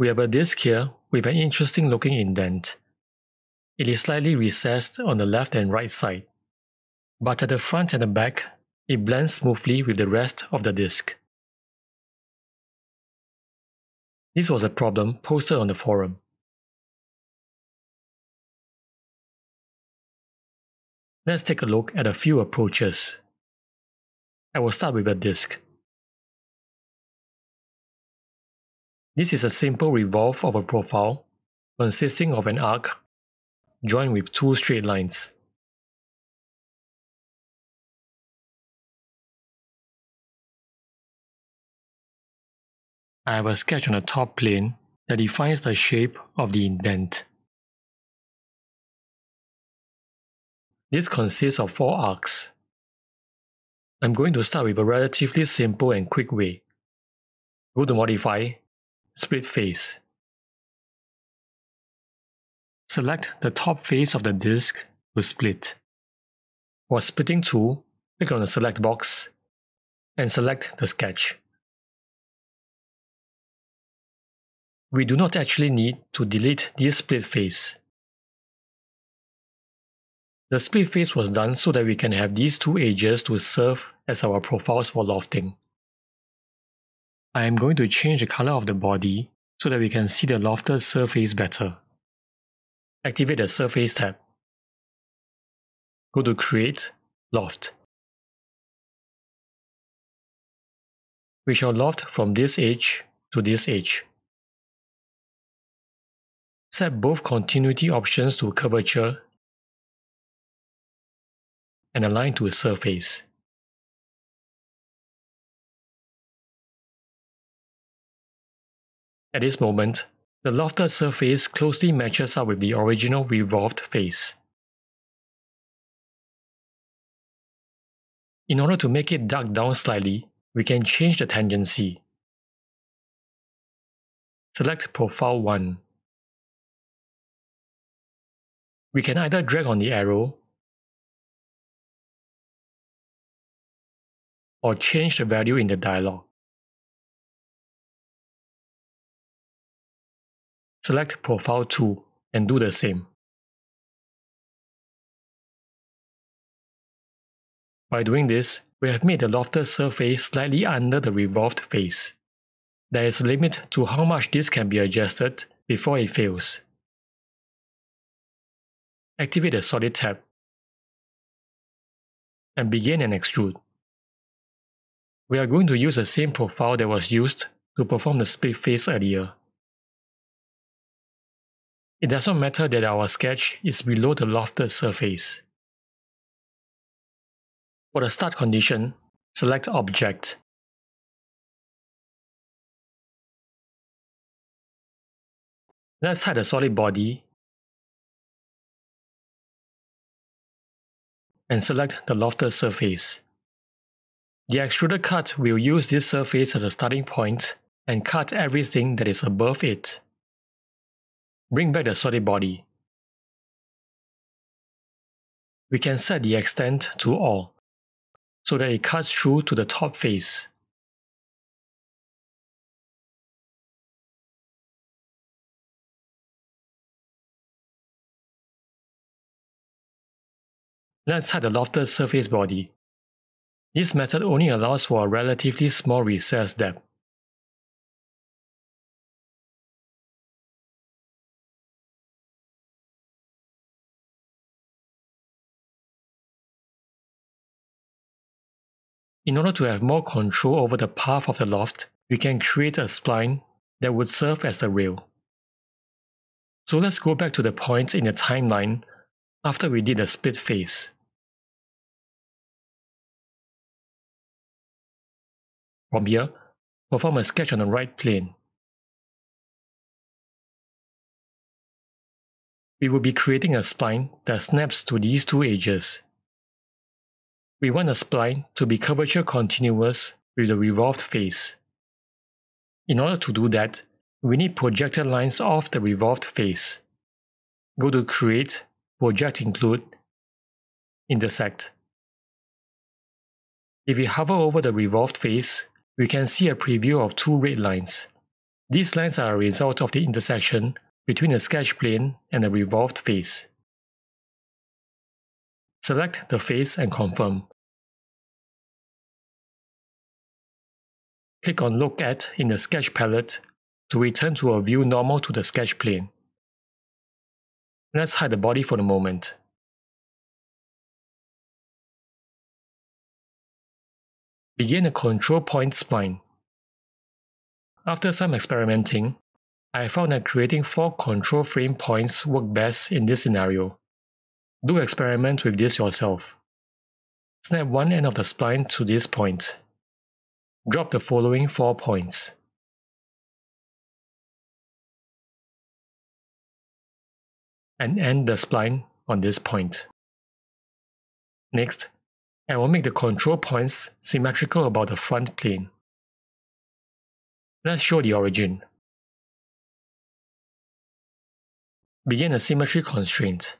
We have a disc here with an interesting looking indent. It is slightly recessed on the left and right side, but at the front and the back, it blends smoothly with the rest of the disc. This was a problem posted on the forum. Let's take a look at a few approaches. I will start with a disc. This is a simple revolve of a profile consisting of an arc joined with two straight lines. I have a sketch on the top plane that defines the shape of the indent. This consists of four arcs. I'm going to start with a relatively simple and quick way. Go to Modify, Split Face. Select the top face of the disk to split. For splitting tool, click on the select box and select the sketch. We do not actually need to delete this split face. The split face was done so that we can have these two edges to serve as our profiles for lofting. I am going to change the color of the body so that we can see the lofted surface better. Activate the Surface tab. Go to Create, Loft. We shall loft from this edge to this edge. Set both continuity options to curvature and align to a surface. At this moment, the lofted surface closely matches up with the original revolved face. In order to make it duck down slightly, we can change the tangency. Select Profile 1. We can either drag on the arrow or change the value in the dialog. Select Profile 2 and do the same. By doing this, we have made the lofted surface slightly under the revolved face. There is a limit to how much this can be adjusted before it fails. Activate the Solid tab and begin an extrude. We are going to use the same profile that was used to perform the split face earlier. It does not matter that our sketch is below the lofted surface. For the start condition, select Object. Let's hide the solid body and select the lofted surface. The extruded cut will use this surface as a starting point and cut everything that is above it. Bring back the solid body. We can set the extent to all, so that it cuts through to the top face. Let's hide the lofted surface body. This method only allows for a relatively small recess depth. In order to have more control over the path of the loft, we can create a spline that would serve as the rail. So let's go back to the point in the timeline after we did the split face. From here, perform a sketch on the right plane. We will be creating a spline that snaps to these two edges. We want a spline to be curvature continuous with the revolved face. In order to do that, we need projected lines off the revolved face. Go to Create, Project Include, Intersect. If we hover over the revolved face, we can see a preview of two red lines. These lines are a result of the intersection between the sketch plane and the revolved face. Select the face and confirm. Click on Look at in the Sketch palette to return to a view normal to the sketch plane. Let's hide the body for the moment. Begin a control point spline. After some experimenting, I found that creating four control frame points work best in this scenario. Do experiment with this yourself. Snap one end of the spline to this point. Drop the following four points. And end the spline on this point. Next, I will make the control points symmetrical about the front plane. Let's show the origin. Begin a symmetry constraint.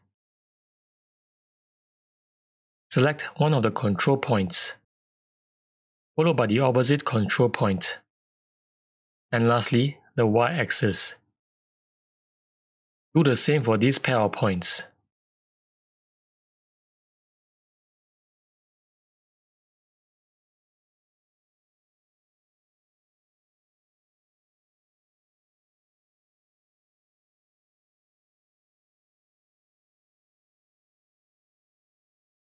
Select one of the control points, followed by the opposite control point, and lastly, the y-axis. Do the same for this pair of points.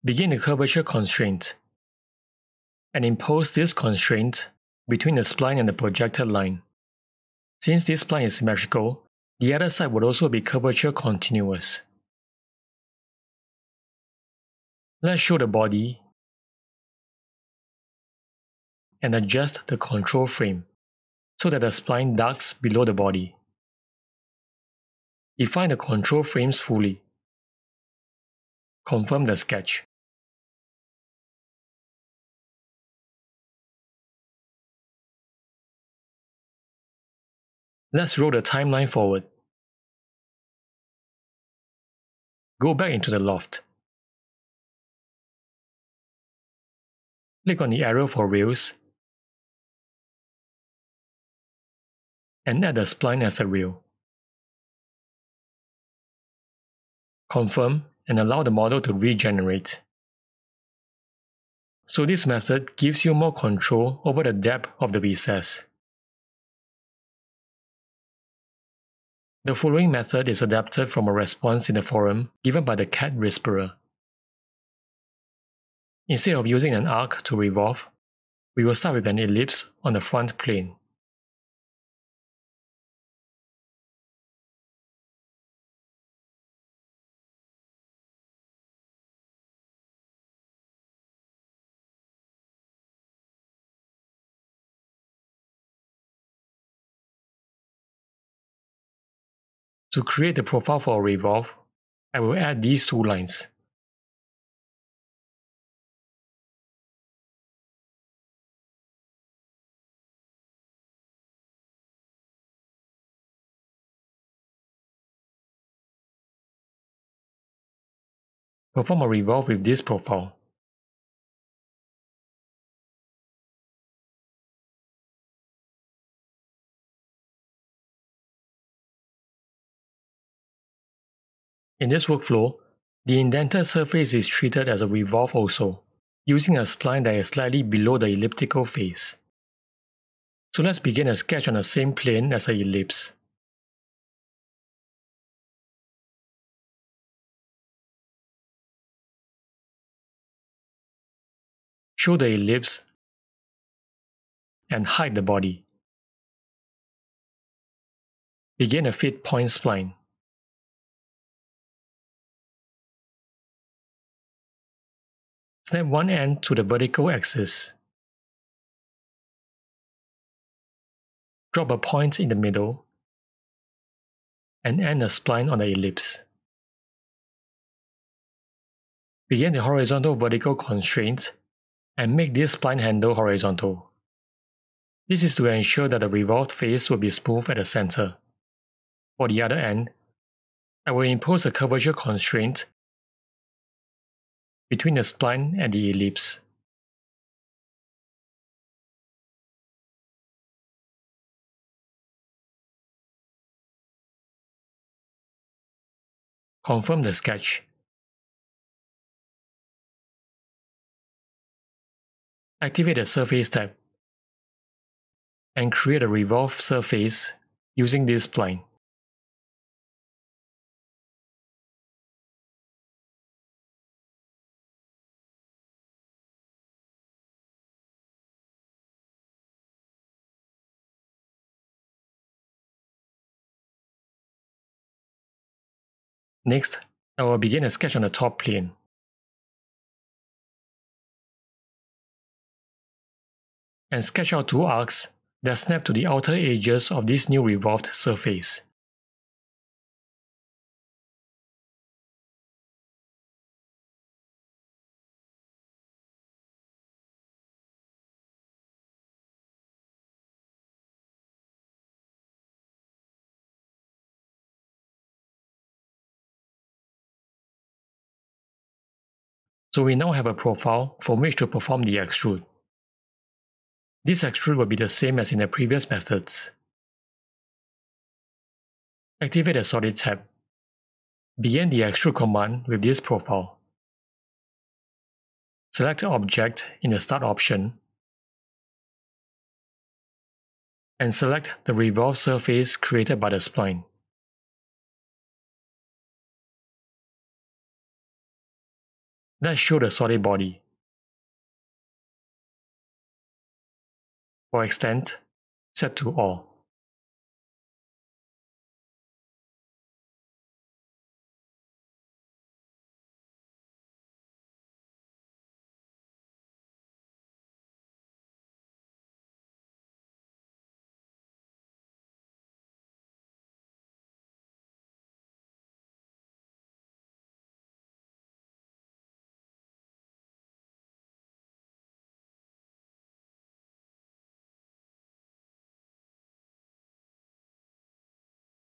Begin the curvature constraint and impose this constraint between the spline and the projected line. Since this spline is symmetrical, the other side would also be curvature continuous. Let's show the body and adjust the control frame so that the spline ducks below the body. Define the control frames fully. Confirm the sketch. Let's roll the timeline forward. Go back into the loft. Click on the arrow for rails and add the spline as a rail. Confirm and allow the model to regenerate. So this method gives you more control over the depth of the recess. The following method is adapted from a response in the forum given by the CAD Whisperer. Instead of using an arc to revolve, we will start with an ellipse on the front plane. To create the profile for revolve, I will add these two lines. Perform a revolve with this profile. In this workflow, the indented surface is treated as a revolve also, using a spline that is slightly below the elliptical face. So let's begin a sketch on the same plane as the ellipse. Show the ellipse and hide the body. Begin a fit point spline. Snap one end to the vertical axis. Drop a point in the middle and end a spline on the ellipse. Begin the horizontal vertical constraint and make this spline handle horizontal. This is to ensure that the revolved face will be smooth at the center. For the other end, I will impose a curvature constraint between the spline and the ellipse. Confirm the sketch. Activate the Surface tab and create a revolved surface using this spline. Next, I will begin a sketch on the top plane. And sketch out two arcs that snap to the outer edges of this new revolved surface. So we now have a profile from which to perform the extrude. This extrude will be the same as in the previous methods. Activate the Solid tab. Begin the extrude command with this profile. Select Object in the Start option and select the revolved surface created by the spline. Let's show the solid body. For extent, set to all.